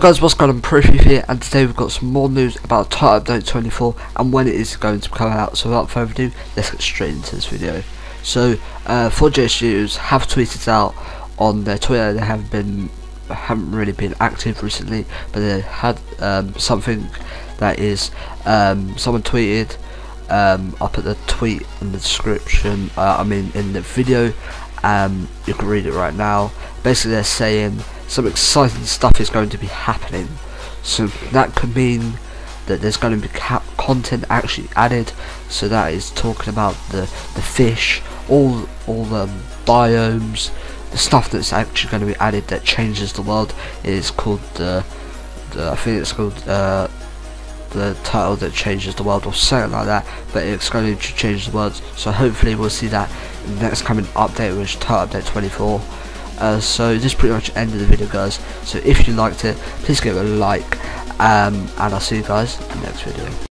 guys, what's going on? Proof here, and today we've got some more news about Title Update 24 and when it is going to come out. So without further ado, let's get straight into this video. So, uh, 4J Studios have tweeted out on their Twitter. They haven't been, haven't really been active recently, but they had um, something that is um, someone tweeted. Um, I'll put the tweet in the description. Uh, I mean, in the video. Um, you can read it right now. Basically, they're saying some exciting stuff is going to be happening. So that could mean that there's going to be content actually added. So that is talking about the the fish, all all the um, biomes, the stuff that's actually going to be added that changes the world. Is called the, the I think it's called uh, the title that changes the world or something like that. But it's going to change the world. So hopefully we'll see that in the next coming update, which is title update 24. Uh, so this pretty much ended the video guys. So if you liked it please give it a like um, and I'll see you guys in the next video